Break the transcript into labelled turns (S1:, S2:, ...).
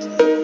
S1: Thank